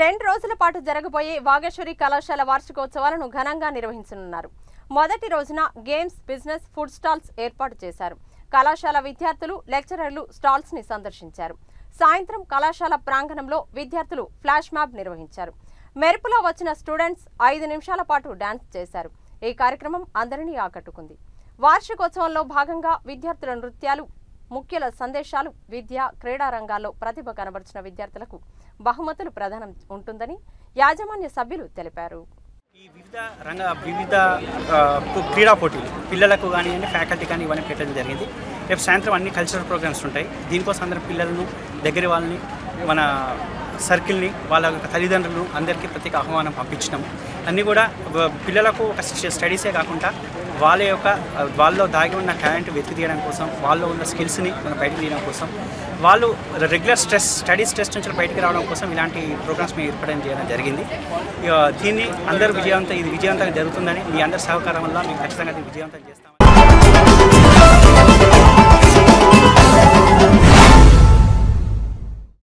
రెండు రోజుల పాటు జరగబోయే వాగేశ్వరి కళాశాల వార్షికోత్సవాలను ఘనంగా నిర్వహించనున్నారు. మొదటి రోజున గేమ్స్ బిజినెస్ ఫుడ్ స్టాల్స్ ఏర్పాటు చేశారు. కళాశాల విద్యార్థులు లెక్చరర్లు స్టాల్స్ని సందర్శించారు. సాయంత్రం కళాశాల ప్రాంగణంలో విద్యార్థులు ఫ్లాష్ మ్యాబ్ నిర్వహించారు. మెరుపులో వచ్చిన స్టూడెంట్స్ ఐదు నిమిషాల పాటు డాన్స్ చేశారు. ఈ కార్యక్రమం అందరినీ ఆకట్టుకుంది. వార్షికోత్సవంలో భాగంగా విద్యార్థుల నృత్యాలు ముఖ్యుల సందేశాలు విద్య క్రీడా రంగాల్లో ప్రతిభ కనబరిచిన విద్యార్థులకు బహుమతులు ప్రధానం ఉంటుందని యాజమాన్య సభ్యులు తెలిపారు. ఈ వివిధ రంగ వివిధ క్రీడా పోటీలు పిల్లలకు కానివ్వండి ఫ్యాకల్టీ కానీ ఇవన్నీ పెట్టడం జరిగింది. రేపు సాయంత్రం అన్ని కల్చరల్ ప్రోగ్రామ్స్ ఉంటాయి. దీనికోసం అందరం పిల్లలను దగ్గర వాళ్ళని మన సర్కిల్ని వాళ్ళ తల్లిదండ్రులు అందరికీ ప్రత్యేక ఆహ్వానం పంపించినాం అన్నీ కూడా పిల్లలకు ఒక స్టడీసే కాకుండా వాళ్ళ యొక్క వాళ్ళలో దాగి ఉన్న టాలెంట్ వెతికి తీయడం కోసం వాళ్ళలో ఉన్న స్కిల్స్ని మనం బయటకు తీయడం కోసం వాళ్ళు రెగ్యులర్ స్ట్రెస్ స్టడీ స్ట్రెస్ నుంచి బయటకు రావడం కోసం ఇలాంటి ప్రోగ్రామ్స్ మేము ఏర్పడడం చేయడం జరిగింది. దీన్ని అందరూ విజయవంతం ఇది విజయవంతంగా జరుగుతుందని మీ అందరి సహకారం వల్ల మేము ఖచ్చితంగా విజయవంతం చేస్తాం.